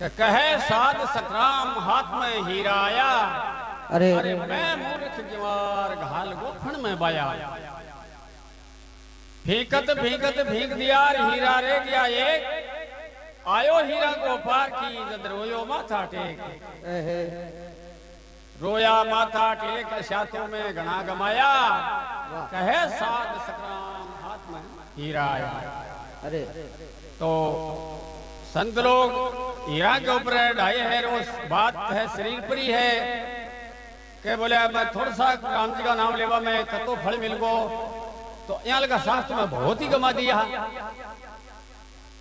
कहे साध सतराम हाथ में हीराया। अरे। अरे मैं मूर्ख जवार घाल गोफण में बाया। फीकत फीकत फीक दिया हीरा रे गया एक। आयो हीरा को पार की जद रोयो माथा टेक। रोया माथा टेक साथों में घना गमाया। कहे साध सकराम हाथ में हीरा आया अरे। तो संत लोग हीरा के ऊपर ढाई है रोज बात है, शरीर पर ही है। के बोले मैं थोड़ा सा राम जी का नाम लेवा, मैं कतो फल मिल गो तो यहाँ लगा शास्त्र में बहुत ही गमा दिया।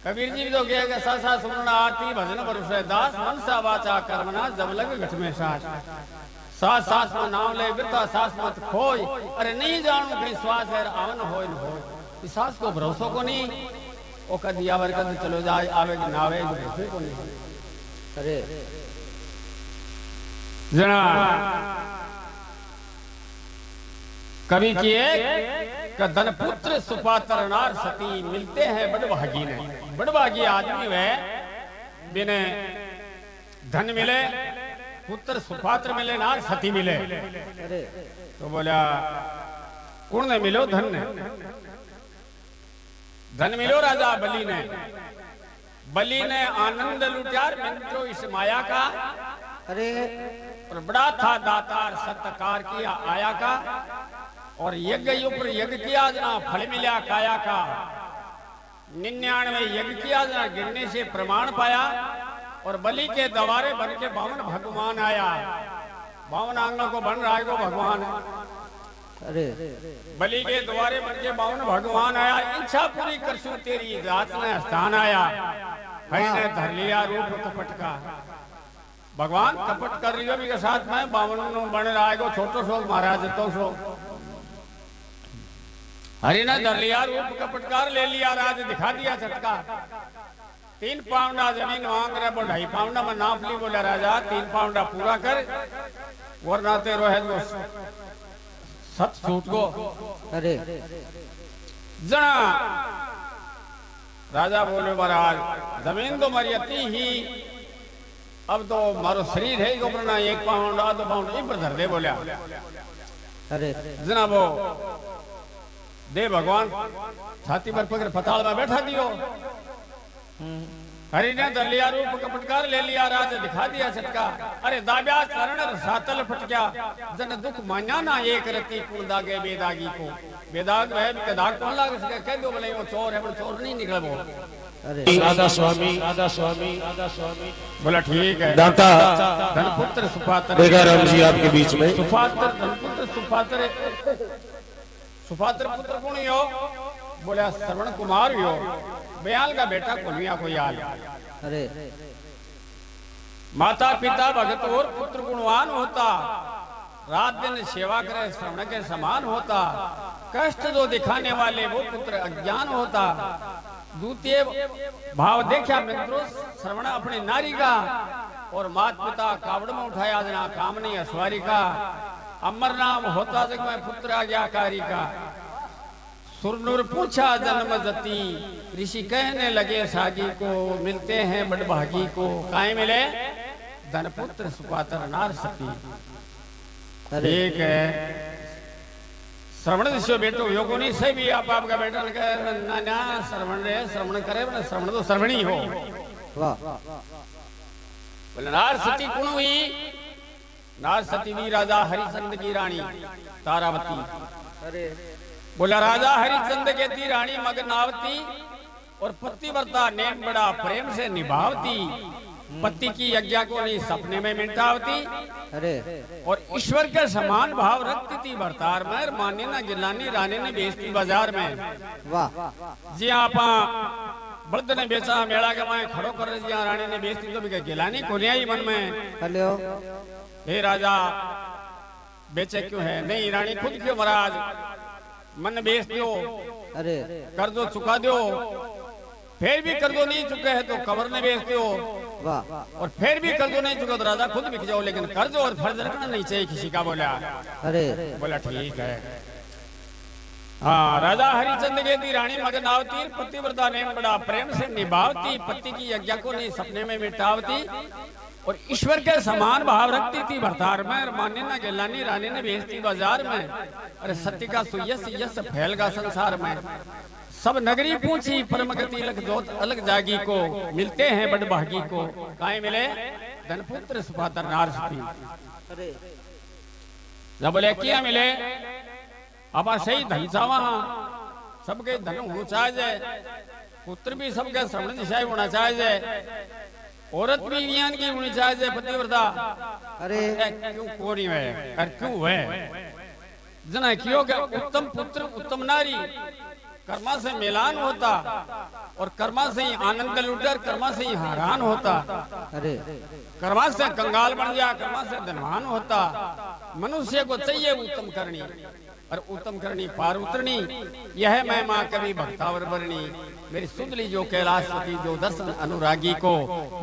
कबीर जी भी तो कहे कि सा सा सुमरना आरती भजन भरोसे दास मन सा वाचा कर्मना जब लग घट में सास सास सास में नाम ले, बिरता सास मत खोई अरे नहीं जानू कहीं श्वास है आवन होय न होय। इस सास को भरोसो को नहीं। कदी आवर कद चलो जाए आवे कि ना आवे। भरोसे अरे। जना। कवि की एक का धन पुत्र सुपात्र नार सती मिलते हैं बड़भागी ने बड़भागी आदमी वे बिने धन मिले पुत्र सुपात्र मिले नार सती मिले। तो बोला कौन ने मिलो धन? ने धन मिलो राजा बलि ने। बलि ने आनंद लुटार मित्रो इस माया का। अरे। और बड़ा था दातार सत्कार किया आया का। और यज्ञ ऊपर यज्ञ किया जना फल मिला काया का। निन्यानवे यज्ञ किया जना गिरने से प्रमाण पाया। और बलि के दवारे बन के बावन भगवान आया। बावन आंगनों को बन रहा है भगवान। अरे। बलि के द्वारे बन के बावन भगवान आया, इच्छा पूरी करसू तेरी जात में स्थान आया। हरि ने धर लिया रूप कपट का। भगवान कपट कर रही है साथ में बावन बन रहा है छोटो सो महाराज तो सो हरि ने धर लिया रूप कपटकार ले लिया राज, दिखा दिया झटका तीन पाउंडा ज़मीन मांग रहे, बोल, ढाई पाउंडा में नाप ली, बोला, राजा, तीन पाउंडा पूरा कर, वरना तेरो है तो सत छूट को। अरे। जना राजा बोले महाराज ज़मीन तो मरियती ही। अब तो मारो शरीर है ही ना एक पाउंड आधो पाउंड इन पर धर दे बोलिया। अरे। जना वो दे भगवान छाती पर पकड़ पताल में बैठा दियो। हरि ने धर लिया रूप कपटकार ले लिया राज दिखा दिया छटका अरे दाब्या करण सातल फटक्या जन दुख मान्या ना एक रति कुल दागे बेदागी को। बेदाग है के दाग कौन लाग सके कह दो बोले वो चोर है वो चोर नहीं निकले वो। अरे। राधा स्वामी राधा स्वामी राधा स्वामी। बोला ठीक है। दाता। धनपुत्र सुपात्र। बेगा राम जी आपके बीच में। सुपात्र धनपुत्र सुपात्र। सुपात्र पुत्र कौन हो बोला श्रवण कुमार हो बयाल का बेटा कुनिया को याल। अरे। माता पिता भगत और पुत्र गुणवान होता। रात दिन सेवा करे श्रवण के समान होता। कष्ट जो दिखाने वाले वो पुत्र अज्ञान होता। द्वितीय भाव देखा मित्रों श्रवण अपनी नारी का और मात पिता कावड़ में उठाया जना काम कामनी अश्वारी का। अमर नाम होता जग में पुत्र आज्ञाकारी का। सुरनुर पूछा जन्म जती। ऋषि कहने लगे सागी को मिलते हैं बड़भागी को। काय मिले? धनपुत्र सुपात्र नार सती। ठीक है। श्रवण दिशो बेटो योगो नहीं से भी आप आपका बेटा ने ना ना श्रवण रे श्रवण करे श्रवण तो श्रवणी हो। वाह। बोले नार सती कौन हुई? नार सती भी राजा हरिचंद की रानी तारावती। अरे। बोला राजा हरिचंद के थी रानी मगनावती और पतिव्रता ने बड़ा प्रेम से निभावती। पति की यज्ञा को नहीं सपने में मिटावती। अरे। और ईश्वर के समान भाव रखती थी भरतार में माने ना गिलानी रानी ने बेचती बाज़ार में। वाह। जी आप बल्द ने बेचा मेला के मैं खड़ो कर जी रानी ने बेचती तो भी गिलानी को आई मन में। हेलो। हे राजा बेचे क्यों है? नहीं रानी खुद क्यों महाराज मन बेच दो अरे। कर दो चुका दो फिर भी कर दो नहीं चुके हैं तो कबर में बेच दो वाह। और फिर भी कर दो नहीं चुका तो राजा खुद बिक जाओ लेकिन कर दो और फ़र्ज़ रखना नहीं चाहिए किसी का बोला। अरे। बोला ठीक है। हाँ राजा हरिचंद के दी रानी मगनावती पतिव्रता ने बड़ा प्रेम से निभावती पति की यज्ञ को नहीं सपने में मिटावती। और ईश्वर के समान भाव रखती थी, भरतार में, और माने ना गेलानी रानी ने भेजती बाज़ार में, अरे सत्य का सुयस यस फैलगा संसार में। सब नगरी पूछी परम गति लग जोत, अलग जागी को, मिलते हैं बड़ भागी को। काहे मिले? धनपुत्र सुपातर नार सुती अरे जब बोले, क्या मिले? अब सही धन चावा सबके धन हो चाहिए। पुत्र भी सबके दिशाई होना चाहिए। औरत भी ज्ञान की होनी चाहिए पतिव्रता। अरे क्यों कोरी है और क्यों है? जना क्यों के उत्तम पुत्र उत्तम नारी। कर्मा से मिलान होता और कर्मा से ही आनंद का लुटर कर्मा से ही हैरान होता। अरे। कर्मा से कंगाल बन गया कर्मा से धनवान होता। मनुष्य को चाहिए उत्तम करनी। और उत्तम करनी पार उतरनी यह मैं माँ कवि भक्तावर बरनी मेरी सुंदली जो कैलाशपति जो दर्शन अनुरागी को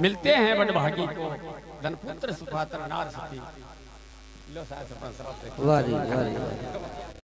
मिलते हैं बटभागी को, धनपुत्र सुपात्र नार सती।